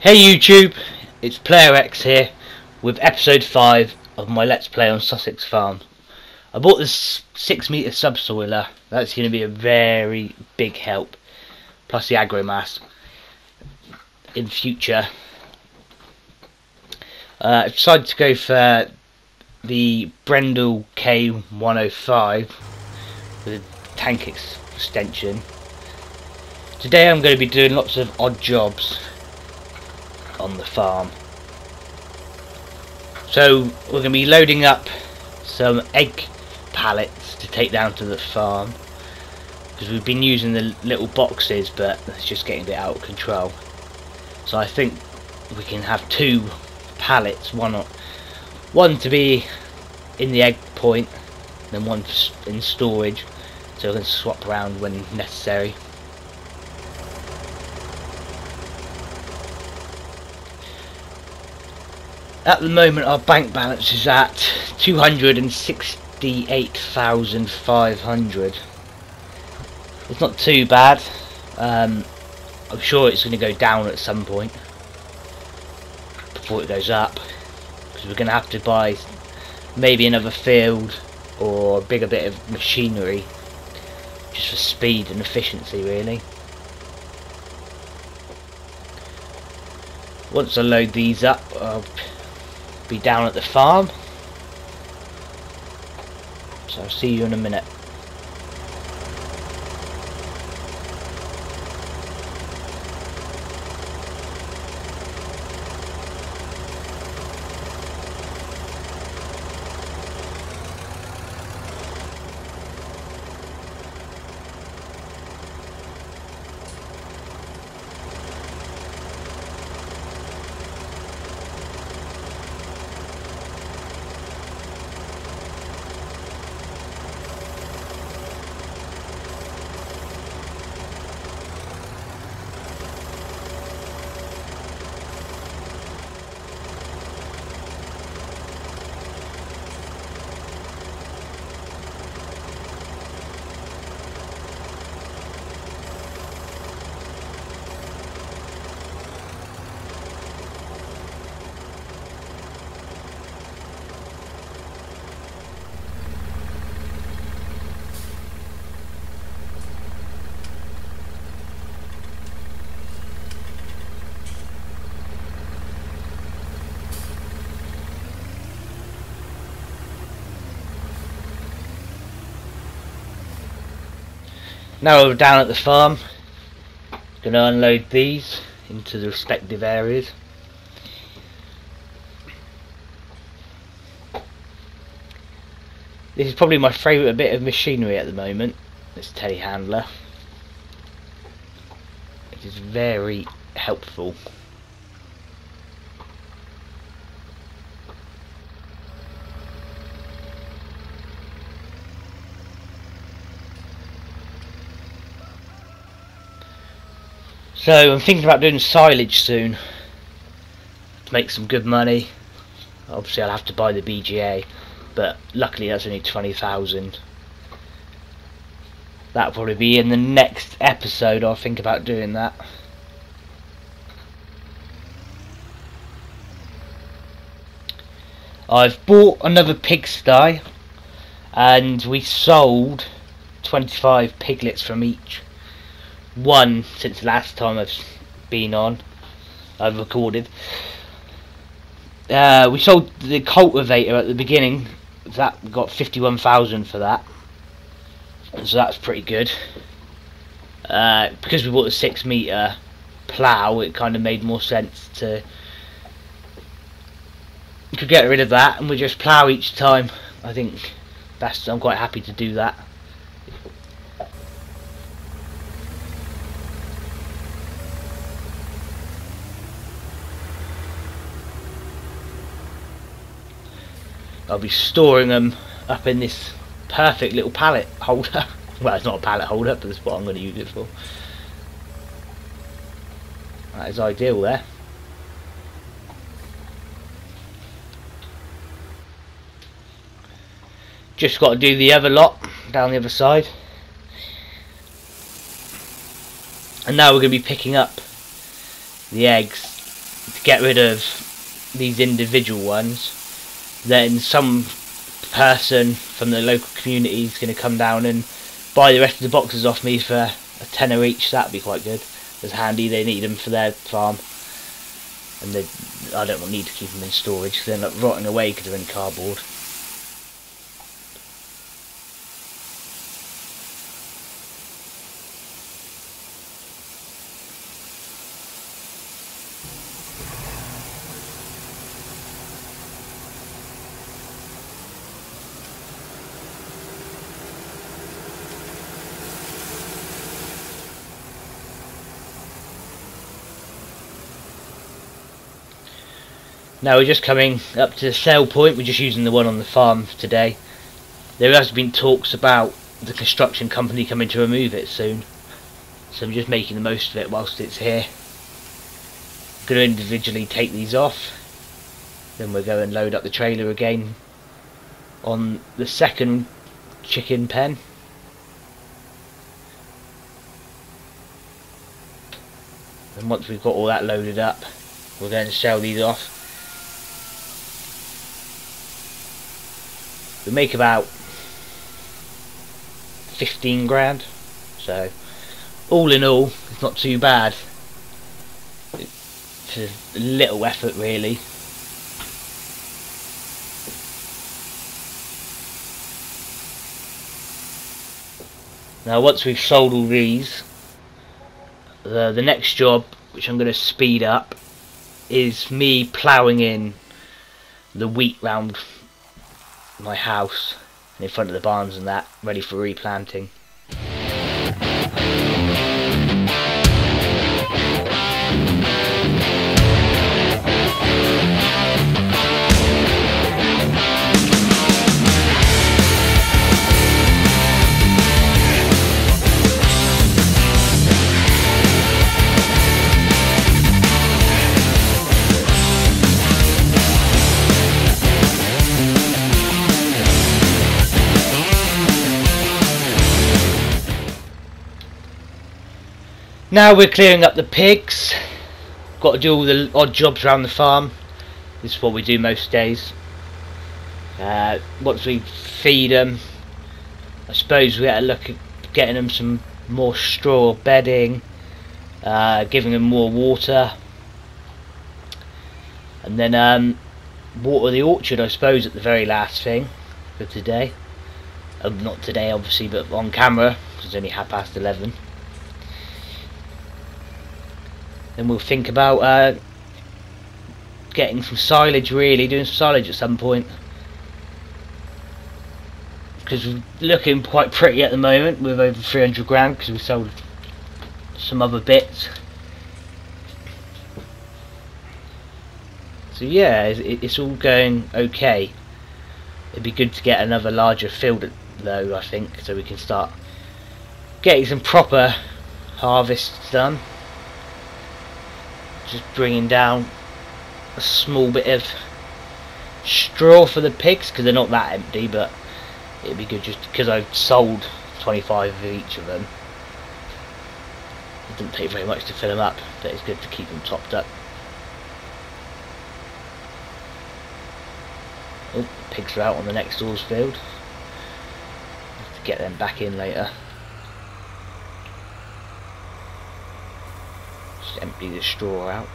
Hey YouTube, it's Player X here with episode 5 of my Let's Play on Sussex Farm. I bought this 6 metre subsoiler, that's going to be a very big help, plus the Agromasz in future. Uh, I decided to go for the Brendel K105 with a tank extension. Today I'm going to be doing lots of odd jobs on the farm. So we're going to be loading up some egg pallets to take down to the farm because we've been using the little boxes but it's just getting a bit out of control. So I think we can have two pallets, one one to be in the egg point, then one in storage, so we can swap around when necessary. At the moment our bank balance is at 268,500. It's not too bad. Um, I'm sure it's going to go down at some point before it goes up because we're going to have to buy maybe another field or a bigger bit of machinery just for speed and efficiency really. Once I load these up I'll be down at the farm. So I'll see you in a minute. Now we're down at the farm, going to unload these into the respective areas. This is probably my favourite bit of machinery at the moment, this telehandler. It is very helpful. So I'm thinking about doing silage soon to make some good money. Obviously I'll have to buy the BGA, but luckily that's only 20,000. That'll probably be in the next episode I'll think about doing that. I've bought another pigsty and we sold 25 piglets from each one since the last time I've been on. I've recorded. Uh, we sold the cultivator at the beginning. That got fifty-one thousand for that, so that's pretty good. Uh, because we bought a six meter plough, it kind of made more sense to. Could get rid of that and we just plough each time. I think that's. I'm quite happy to do that. I'll be storing them up in this perfect little pallet holder. well, it's not a pallet holder, but that's what I'm going to use it for. That is ideal there. Just got to do the other lot down the other side. And now we're going to be picking up the eggs to get rid of these individual ones. Then some person from the local community is going to come down and buy the rest of the boxes off me for a tenner each. That'd be quite good. It's handy. They need them for their farm, and they, I don't need to keep them in storage because they're not rotting away because they're in cardboard. Now we're just coming up to the sale point, we're just using the one on the farm today. There has been talks about the construction company coming to remove it soon. So I'm just making the most of it whilst it's here. Going to individually take these off. Then we'll go and load up the trailer again on the second chicken pen. And once we've got all that loaded up, we're going to sell these off. Make about 15 grand. So all in all it's not too bad. It's a little effort really. Now once we've sold all these the, the next job which I'm going to speed up is me ploughing in the wheat round my house and in front of the barns and that, ready for replanting. Now we're clearing up the pigs. Got to do all the odd jobs around the farm. This is what we do most days. Uh, once we feed them, I suppose we got to look at getting them some more straw bedding, uh, giving them more water, and then um, water the orchard, I suppose, at the very last thing for today. Uh, not today, obviously, but on camera, because it's only half past eleven. Then we'll think about uh, getting some silage really, doing some silage at some point. Because we're looking quite pretty at the moment with over 300 grand because we sold some other bits. So yeah, it's all going okay. It'd be good to get another larger field though, I think, so we can start getting some proper harvests done just bringing down a small bit of straw for the pigs because they're not that empty but it'd be good just because I've sold 25 of each of them. It didn't take very much to fill them up but it's good to keep them topped up. Oh pigs are out on the next door's field have to get them back in later Just empty the straw out.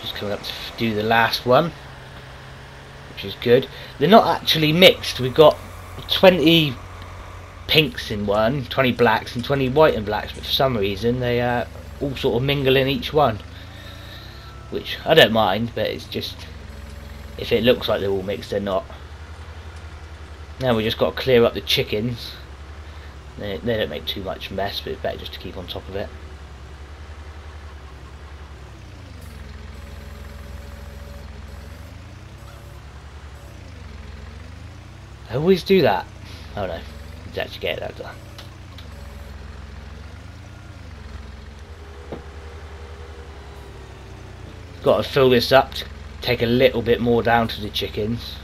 Just coming up to do the last one, which is good. They're not actually mixed. We've got 20 pinks in one, 20 blacks and 20 white and blacks, but for some reason they uh, all sort of mingle in each one. Which I don't mind but it's just if it looks like they're all mixed they're not. Now we just got to clear up the chickens. They, they don't make too much mess but it's better just to keep on top of it. I always do that. Oh no let's actually get that done Got to fill this up to take a little bit more down to the chickens.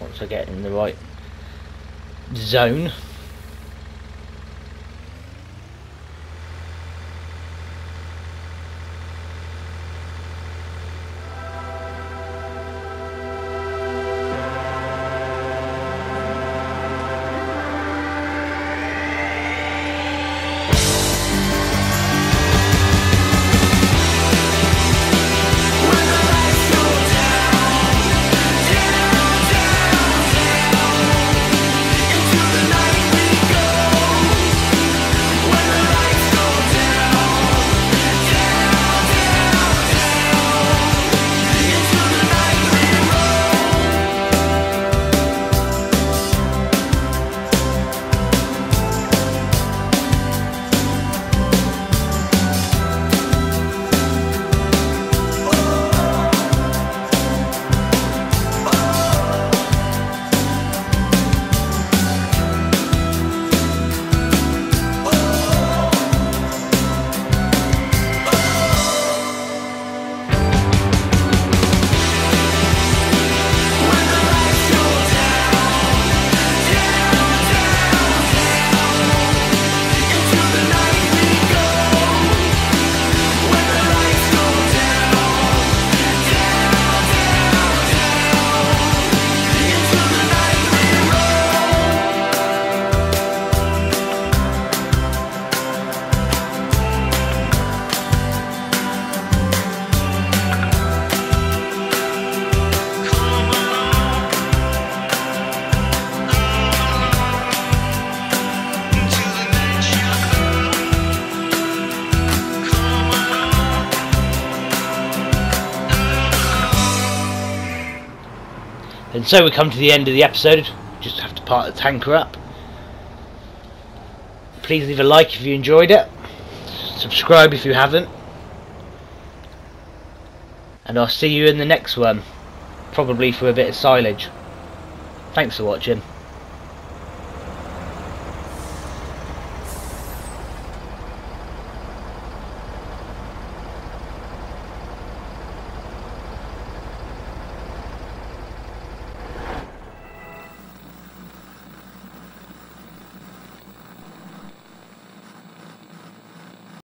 Once I get in the right zone. And so we come to the end of the episode. Just have to part the tanker up. Please leave a like if you enjoyed it. Subscribe if you haven't. And I'll see you in the next one. Probably for a bit of silage. Thanks for watching.